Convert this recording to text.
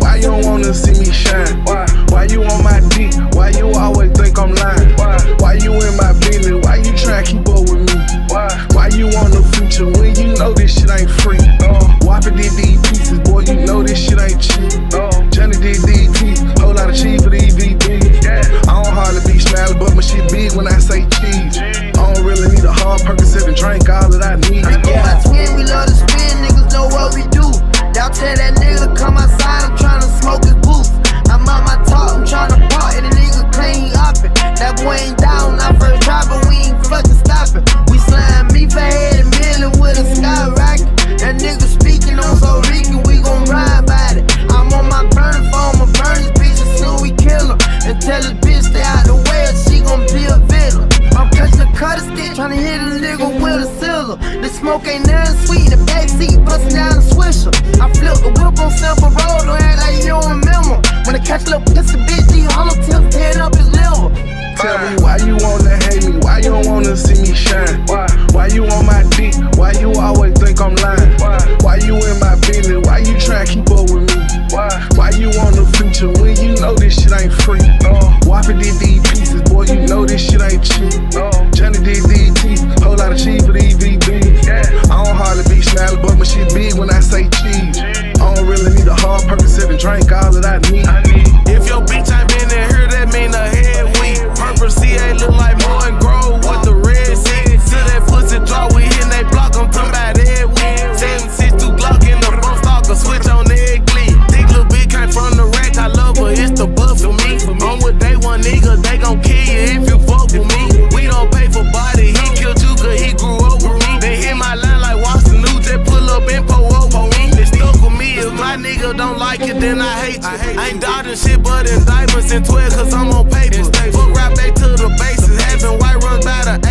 Why you wanna see me shine? Why? Why you on my? Why you always think I'm lying? Why? Why you in my business? Why you tryna keep up with me? Why? Why you want the future when you know this drink all that I need. Yeah, a nigga with a scissor. The smoke ain't nothing sweet, in the backseat bustin' down the swisher. I flip the whip on Simple Road, don't act like you don't remember. When I catch a little pussy bitch, these hollow tips tearing up his liver. Tell me why you wanna hate me, why you don't wanna see me shine? Why? Why you on my dick? Why you always think I'm lying? Why? Why you in my business? Why you tryna keep up with me? Why? Why you want the future when you know this shit ain't free? No. Whopper did these pieces, boy, you know this shit ain't cheap. No. Johnny did these teeth, whole lot of cheese for these VBs. Yeah. I don't hardly be smiling, but my shit big when I say cheese. I don't really need a hard Percocet and drink all that I need. I need. I hate you. I ain't dodging shit but indictments and 12 cause I'm on paper. Fuck rap back to the bases, having white runs by the